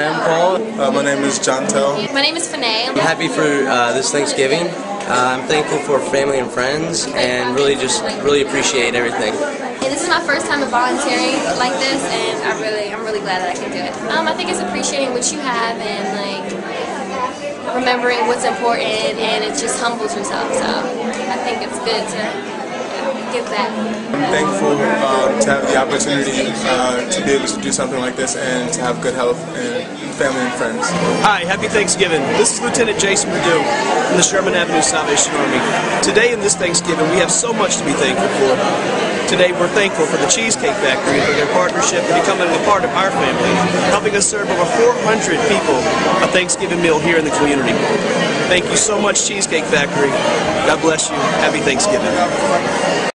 Hi, I'm Paul. Uh, my name is John Tell. My name is Fanae. I'm happy for uh, this Thanksgiving. Uh, I'm thankful for family and friends, and really just really appreciate everything. And this is my first time volunteering like this, and I really, I'm really glad that I can do it. Um, I think it's appreciating what you have and like remembering what's important, and it just humbles yourself. So I think it's good to yeah, give back. I'm thankful uh, to have the opportunity uh, to be able to do something like this and to have good health and family and friends. Hi, happy Thanksgiving. This is Lieutenant Jason Perdue from the Sherman Avenue Salvation Army. Today in this Thanksgiving, we have so much to be thankful for. Today we're thankful for the Cheesecake Factory for their partnership and becoming a part of our family, helping us serve over 400 people a Thanksgiving meal here in the community. Thank you so much, Cheesecake Factory. God bless you. Happy Thanksgiving.